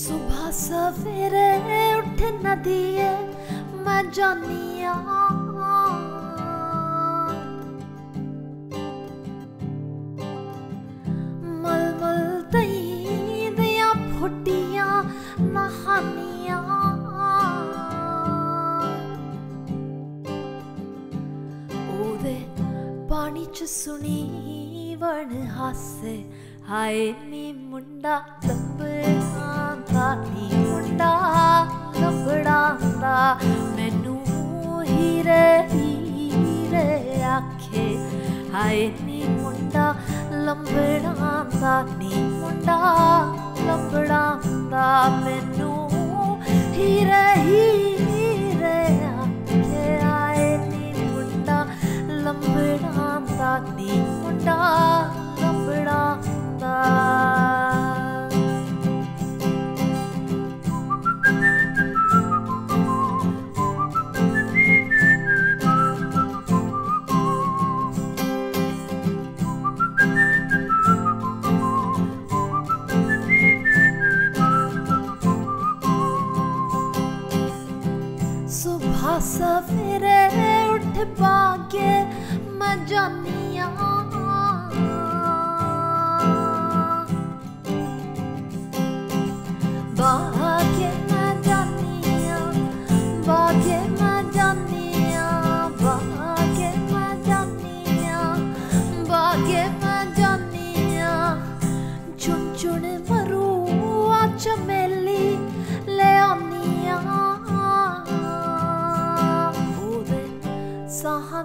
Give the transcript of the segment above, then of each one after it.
सुबह सवेरे उठ न दिए मैं जानिया। मलमल तई दिया फुटिया, नहानिया। पानी च सुनी वण हासे, हाय नी मुंडा ਲੱਭੜਾ ਮੁੰਡਾ ਲੱਭੜਾ ਦਾ ਮੈਨੂੰ ਹੀਰੇ ਹੀਰੇ ਆਖੇ, ਹਾਏ ਨੀ ਮੁੰਡਾ ਲੰਬੜਾ ਦਾ ਨੀ ਮੁੰਡਾ ਲੰਬੜਾ ਦਾ ਮੈਨੂੰ सवेरे उठ पाके मैं जानिया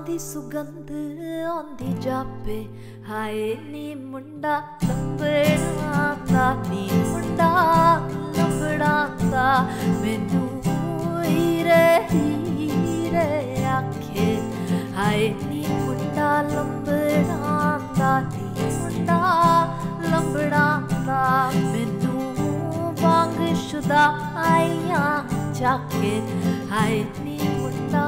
thi sugandhan thi jappe hai ni munda lambda ta, ni munda lambda ta. Menu ire ire akhe hai ni munda lambda ta, ni munda lambda ta. Menu vang shuda aiya chake hai ni munda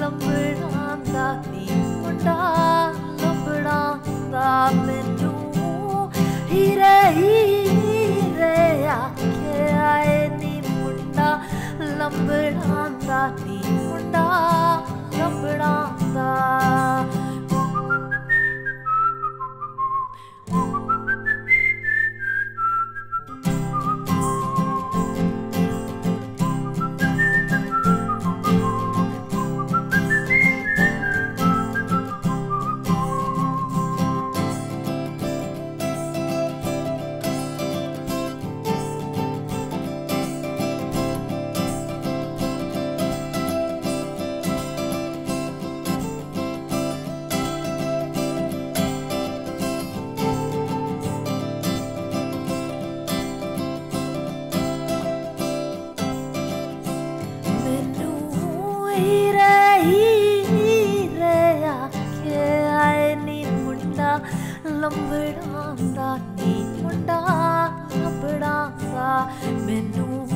lambda ਨੀ ਮੁੰਡਾ ਲੰਬੜਾ ਦਾ ਮੈਨੂੰ ਹੀਰੇ ਹੀਰੇ ਆਖੇ ਆਏ ਨੀ ਮੁੰਡਾ ਲੰਬੜਾ ਦਾ ਨੀ ਮੁੰਡਾ ਲੰਬੜਾ ਦਾ ਹੀਰੇ ਹੀਰੇ ਆਖੇ ਆਏ ਨੀ ਮੁੰਡਾ ਲੰਬੜਾ ਦਾ ਨੀ ਮੁੰਡਾ ਲੰਬੜਾ ਮੈਨੂੰ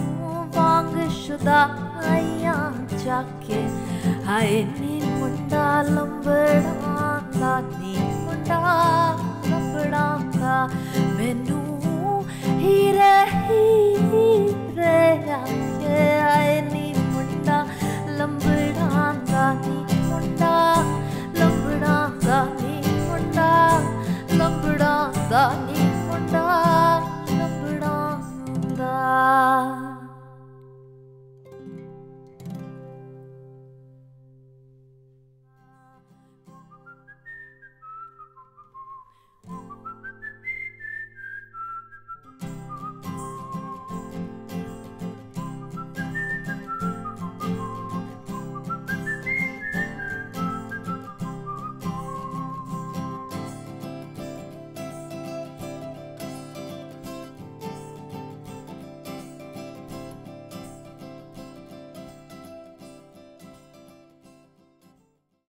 ਵਾਂਗ ਸ਼ੁਦਾ ਆਈਆਂ ਚਾਕੇ ਹਾਏ ਨੀ ਮੁੰਡਾ ਲੰਬੜਾ ਦਾ ਮੁੰਡਾ।